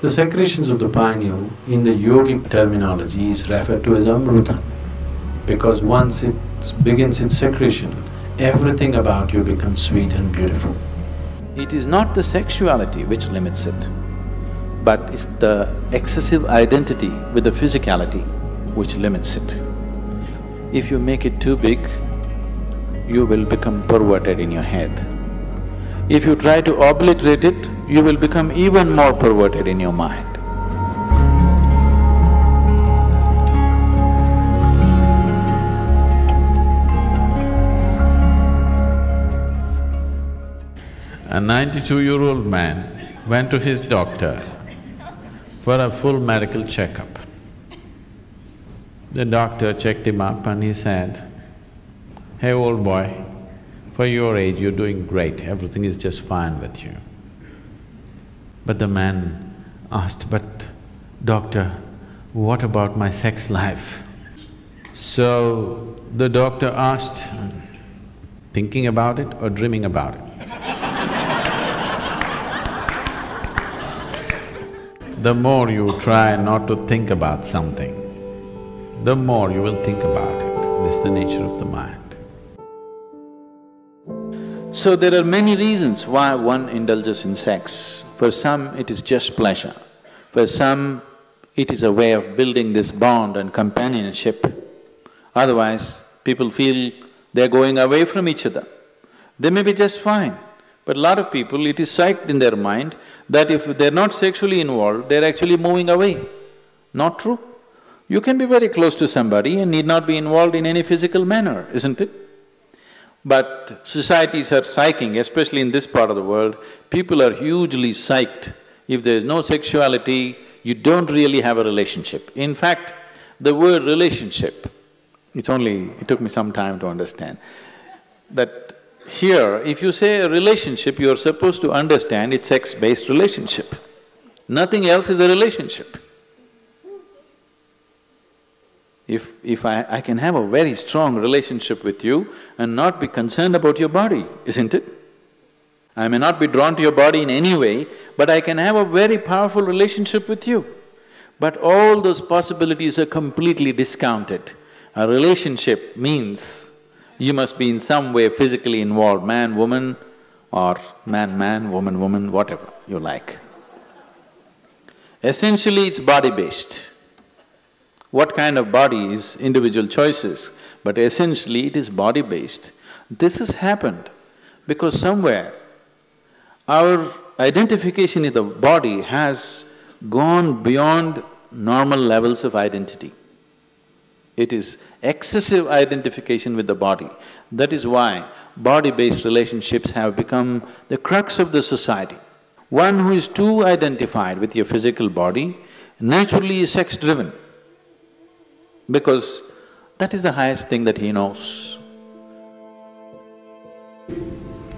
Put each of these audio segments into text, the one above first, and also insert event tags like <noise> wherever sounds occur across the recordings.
The secretions of the pineal in the yogic terminology is referred to as amruta because once it begins its secretion, everything about you becomes sweet and beautiful. It is not the sexuality which limits it, but it's the excessive identity with the physicality which limits it. If you make it too big, you will become perverted in your head. If you try to obliterate it, you will become even more perverted in your mind. A ninety-two-year-old man went to his doctor for a full medical checkup. The doctor checked him up and he said, Hey old boy, for your age you're doing great, everything is just fine with you. But the man asked, but doctor, what about my sex life? So the doctor asked, thinking about it or dreaming about it? <laughs> the more you try not to think about something, the more you will think about it. This is the nature of the mind. So there are many reasons why one indulges in sex. For some, it is just pleasure. For some, it is a way of building this bond and companionship. Otherwise, people feel they're going away from each other. They may be just fine, but a lot of people, it is psyched in their mind that if they're not sexually involved, they're actually moving away. Not true. You can be very close to somebody and need not be involved in any physical manner, isn't it? But societies are psyching, especially in this part of the world, people are hugely psyched. If there is no sexuality, you don't really have a relationship. In fact, the word relationship, it's only… it took me some time to understand, that here, if you say a relationship, you're supposed to understand it's sex-based relationship. Nothing else is a relationship. If… if I… I can have a very strong relationship with you and not be concerned about your body, isn't it? I may not be drawn to your body in any way, but I can have a very powerful relationship with you. But all those possibilities are completely discounted. A relationship means you must be in some way physically involved, man, woman, or man-man, woman-woman, whatever you like. Essentially, it's body-based. What kind of body is individual choices, but essentially it is body-based. This has happened because somewhere our identification in the body has gone beyond normal levels of identity. It is excessive identification with the body. That is why body-based relationships have become the crux of the society. One who is too identified with your physical body naturally is sex-driven because that is the highest thing that he knows.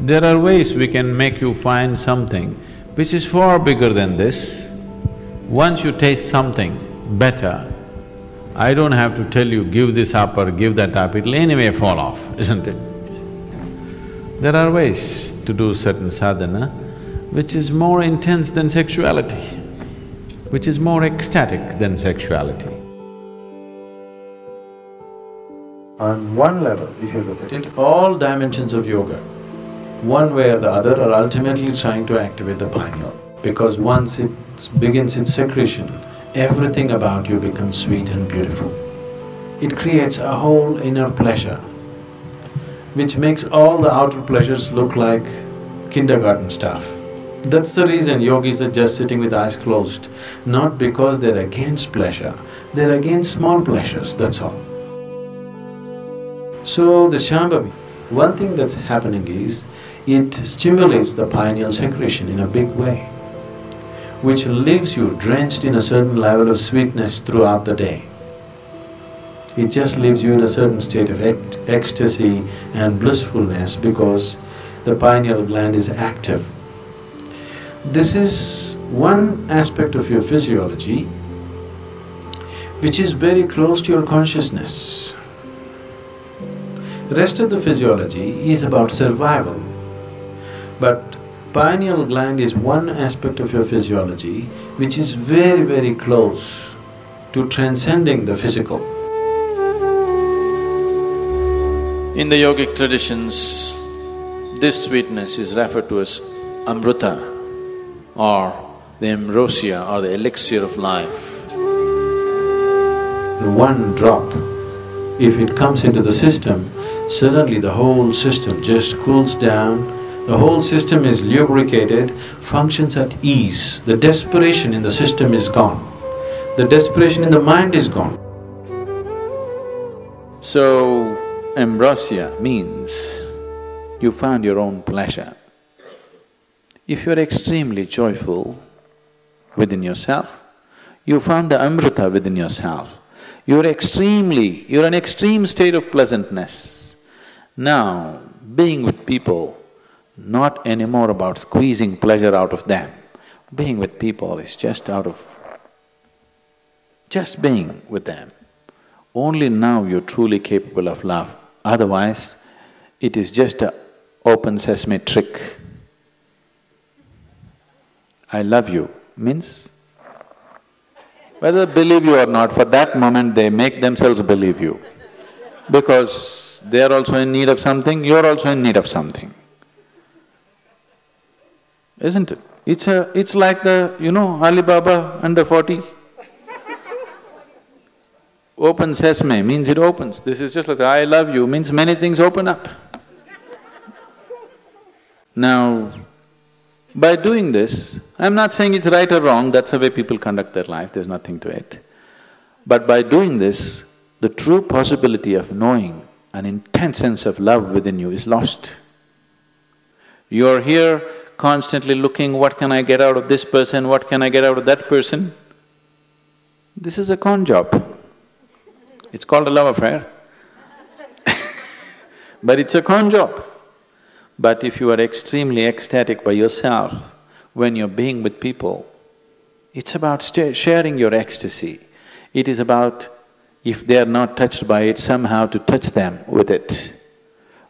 There are ways we can make you find something which is far bigger than this. Once you taste something better, I don't have to tell you, give this up or give that up, it'll anyway fall off, <laughs> isn't it? There are ways to do certain sadhana which is more intense than sexuality, which is more ecstatic than sexuality. On one level, if you look at it, all dimensions of yoga, one way or the other are ultimately trying to activate the pineal. Because once it begins its secretion, everything about you becomes sweet and beautiful. It creates a whole inner pleasure, which makes all the outer pleasures look like kindergarten stuff. That's the reason yogis are just sitting with eyes closed, not because they're against pleasure, they're against small pleasures, that's all. So the Shambhavi, one thing that's happening is, it stimulates the pineal secretion in a big way, which leaves you drenched in a certain level of sweetness throughout the day. It just leaves you in a certain state of ec ecstasy and blissfulness because the pineal gland is active. This is one aspect of your physiology which is very close to your consciousness. The rest of the physiology is about survival. But pineal gland is one aspect of your physiology which is very, very close to transcending the physical. In the yogic traditions, this sweetness is referred to as amrita or the ambrosia or the elixir of life. One drop, if it comes into the system, suddenly the whole system just cools down, the whole system is lubricated, functions at ease, the desperation in the system is gone, the desperation in the mind is gone. So, ambrosia means you found your own pleasure. If you're extremely joyful within yourself, you found the amrita within yourself. You're extremely… you're an extreme state of pleasantness. Now, being with people, not anymore about squeezing pleasure out of them. Being with people is just out of… just being with them. Only now you're truly capable of love, otherwise it is just a open sesame trick. I love you means whether believe you or not, for that moment they make themselves believe you. Because they are also in need of something, you're also in need of something. Isn't it? It's a… it's like the, you know, Alibaba under forty. Open sesame means it opens. This is just like I love you means many things open up. Now, by doing this, I'm not saying it's right or wrong, that's the way people conduct their life, there's nothing to it. But by doing this, the true possibility of knowing an intense sense of love within you is lost. You're here constantly looking, what can I get out of this person, what can I get out of that person? This is a con job. It's called a love affair <laughs> but it's a con job. But if you are extremely ecstatic by yourself, when you're being with people, it's about sharing your ecstasy. It is about, if they are not touched by it, somehow to touch them with it,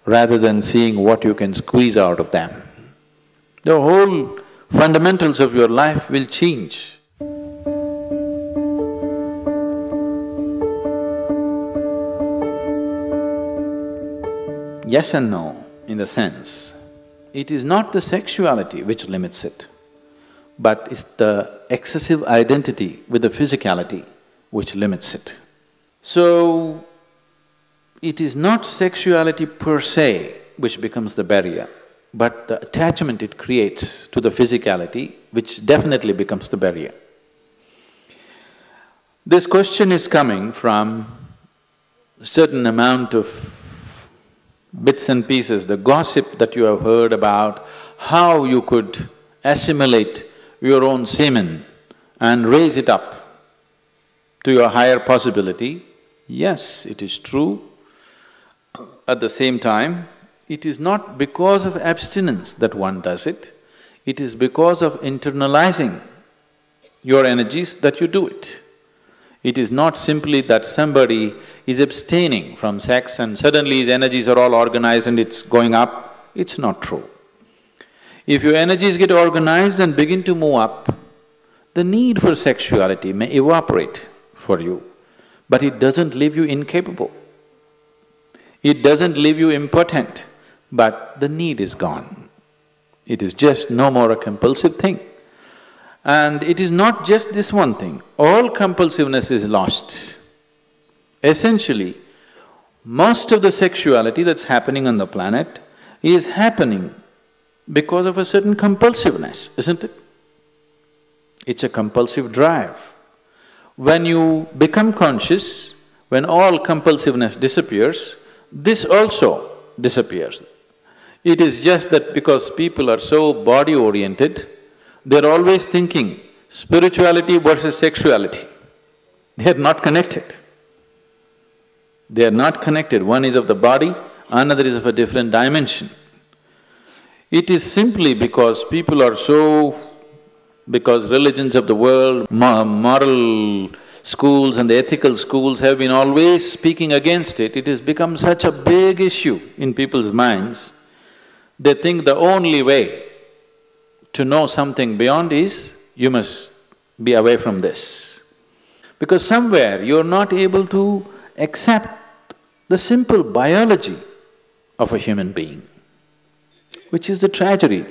rather than seeing what you can squeeze out of them. The whole fundamentals of your life will change. Yes and no in the sense, it is not the sexuality which limits it, but it's the excessive identity with the physicality which limits it. So, it is not sexuality per se which becomes the barrier, but the attachment it creates to the physicality which definitely becomes the barrier. This question is coming from certain amount of bits and pieces, the gossip that you have heard about how you could assimilate your own semen and raise it up to your higher possibility, yes, it is true. At the same time, it is not because of abstinence that one does it, it is because of internalizing your energies that you do it. It is not simply that somebody is abstaining from sex and suddenly his energies are all organized and it's going up, it's not true. If your energies get organized and begin to move up, the need for sexuality may evaporate for you, but it doesn't leave you incapable. It doesn't leave you impotent, but the need is gone. It is just no more a compulsive thing. And it is not just this one thing, all compulsiveness is lost. Essentially, most of the sexuality that's happening on the planet is happening because of a certain compulsiveness, isn't it? It's a compulsive drive. When you become conscious, when all compulsiveness disappears, this also disappears. It is just that because people are so body-oriented, they're always thinking spirituality versus sexuality. They are not connected. They are not connected, one is of the body, another is of a different dimension. It is simply because people are so… because religions of the world, moral schools and the ethical schools have been always speaking against it, it has become such a big issue in people's minds. They think the only way to know something beyond is, you must be away from this. Because somewhere you're not able to accept the simple biology of a human being, which is the tragedy,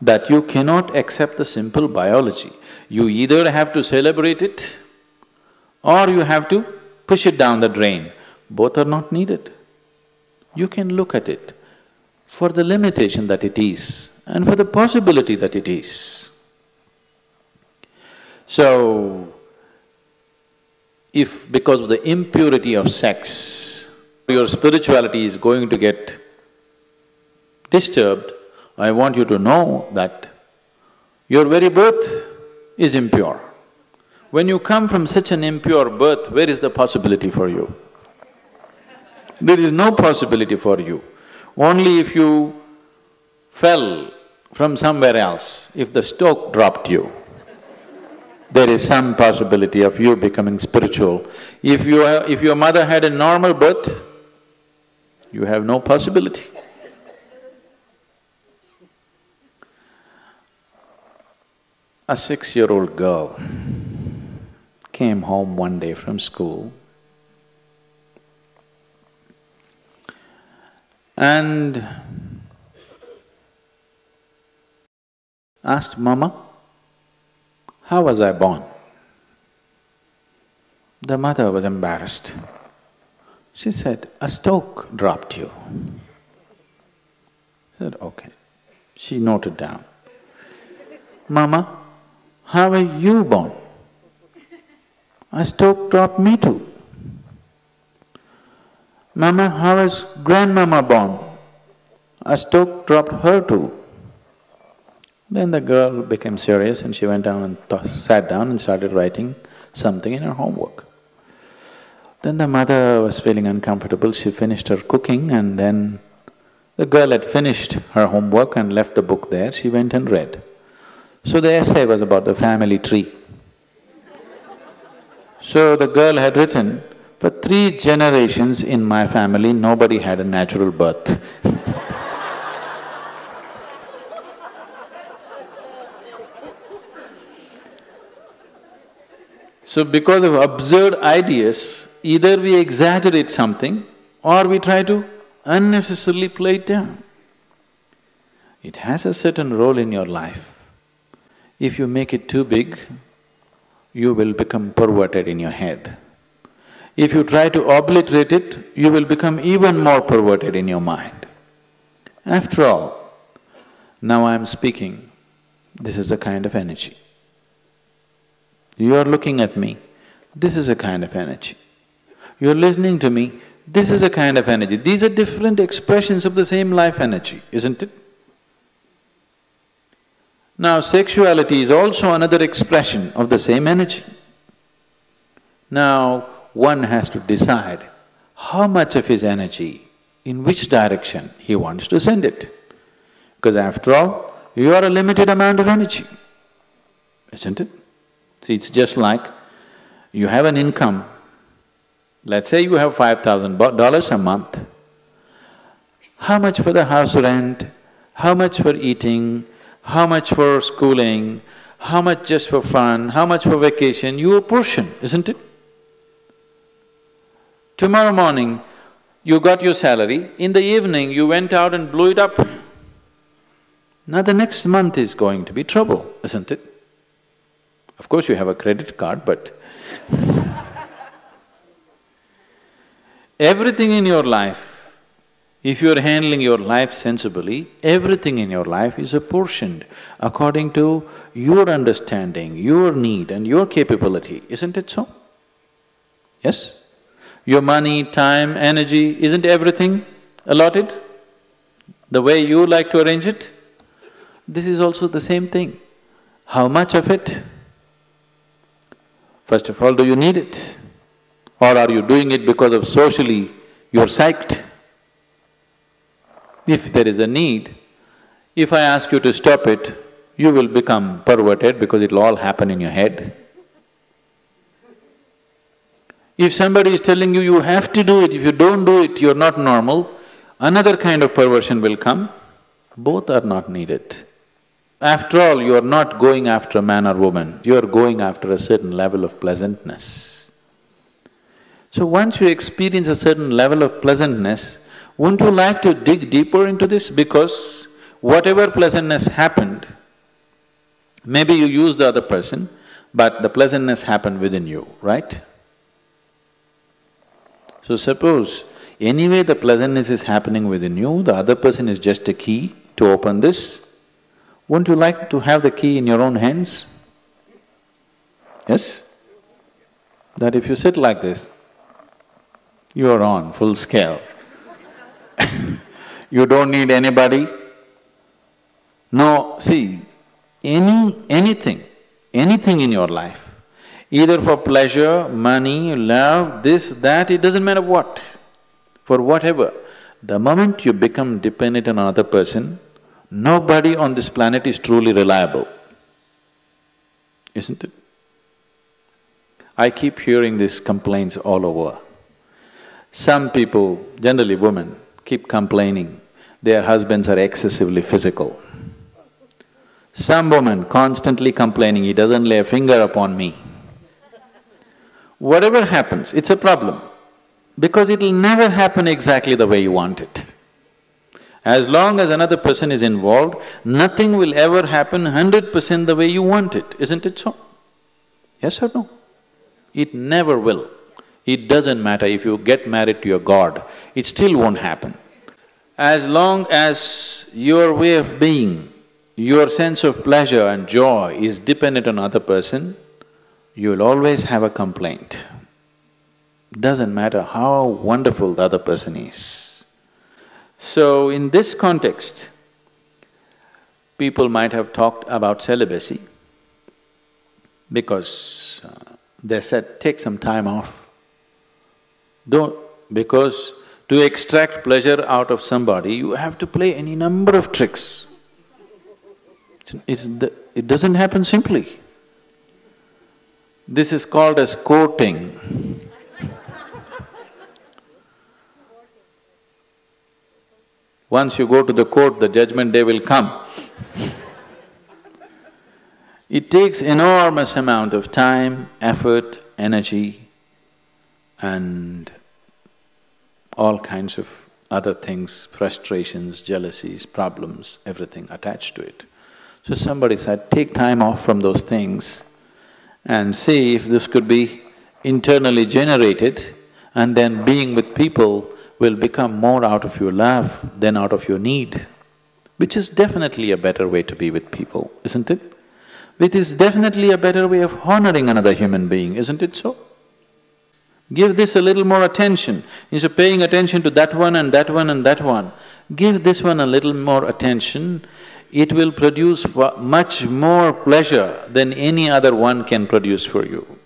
that you cannot accept the simple biology. You either have to celebrate it or you have to push it down the drain. Both are not needed. You can look at it for the limitation that it is and for the possibility that it is. So, if because of the impurity of sex, your spirituality is going to get disturbed, I want you to know that your very birth is impure. When you come from such an impure birth, where is the possibility for you? There is no possibility for you. Only if you fell from somewhere else, if the stoke dropped you, there is some possibility of you becoming spiritual. If you… if your mother had a normal birth, you have no possibility. A six-year-old girl came home one day from school and asked, Mama, how was I born? The mother was embarrassed. She said, a stoke dropped you. I said, okay. She noted down. Mama, how were you born? A stoke dropped me too. Mama, how was grandmama born? A stoke dropped her too. Then the girl became serious and she went down and sat down and started writing something in her homework. Then the mother was feeling uncomfortable, she finished her cooking and then the girl had finished her homework and left the book there, she went and read. So the essay was about the family tree. So the girl had written, for three generations in my family, nobody had a natural birth <laughs> So because of absurd ideas, either we exaggerate something or we try to unnecessarily play it down. It has a certain role in your life. If you make it too big, you will become perverted in your head. If you try to obliterate it, you will become even more perverted in your mind. After all, now I am speaking, this is a kind of energy. You are looking at me, this is a kind of energy. You're listening to me, this is a kind of energy. These are different expressions of the same life energy, isn't it? Now, sexuality is also another expression of the same energy. Now, one has to decide how much of his energy, in which direction he wants to send it. Because after all, you are a limited amount of energy, isn't it? See, it's just like you have an income, let's say you have five thousand dollars a month. How much for the house rent, how much for eating, how much for schooling, how much just for fun, how much for vacation, your portion, isn't it? Tomorrow morning, you got your salary, in the evening you went out and blew it up. Now the next month is going to be trouble, isn't it? Of course you have a credit card, but <laughs> everything in your life, if you're handling your life sensibly, everything in your life is apportioned according to your understanding, your need and your capability, isn't it so? Yes? Your money, time, energy, isn't everything allotted the way you like to arrange it? This is also the same thing. How much of it First of all, do you need it? Or are you doing it because of socially you're psyched? If there is a need, if I ask you to stop it, you will become perverted because it'll all happen in your head. If somebody is telling you, you have to do it, if you don't do it, you're not normal, another kind of perversion will come. Both are not needed. After all, you are not going after a man or woman, you are going after a certain level of pleasantness. So once you experience a certain level of pleasantness, wouldn't you like to dig deeper into this? Because whatever pleasantness happened, maybe you use the other person, but the pleasantness happened within you, right? So suppose anyway the pleasantness is happening within you, the other person is just a key to open this, wouldn't you like to have the key in your own hands? Yes? That if you sit like this, you are on full scale. You don't need anybody. No, see, any… anything, anything in your life, either for pleasure, money, love, this, that, it doesn't matter what, for whatever, the moment you become dependent on another person, Nobody on this planet is truly reliable, isn't it? I keep hearing these complaints all over. Some people, generally women, keep complaining their husbands are excessively physical. Some woman constantly complaining, he doesn't lay a finger upon me. Whatever happens, it's a problem because it'll never happen exactly the way you want it. As long as another person is involved, nothing will ever happen hundred percent the way you want it, isn't it so? Yes or no? It never will. It doesn't matter if you get married to your god, it still won't happen. As long as your way of being, your sense of pleasure and joy is dependent on other person, you'll always have a complaint. Doesn't matter how wonderful the other person is. So, in this context, people might have talked about celibacy because uh, they said, take some time off. Don't… because to extract pleasure out of somebody, you have to play any number of tricks. It's, the, it doesn't happen simply. This is called as courting. Once you go to the court, the judgment day will come. it takes enormous amount of time, effort, energy and all kinds of other things, frustrations, jealousies, problems, everything attached to it. So somebody said, take time off from those things and see if this could be internally generated and then being with people will become more out of your love than out of your need, which is definitely a better way to be with people, isn't it? It is definitely a better way of honoring another human being, isn't it so? Give this a little more attention. Instead of paying attention to that one and that one and that one, give this one a little more attention, it will produce much more pleasure than any other one can produce for you.